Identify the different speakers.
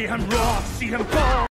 Speaker 1: See him roar, see him fall.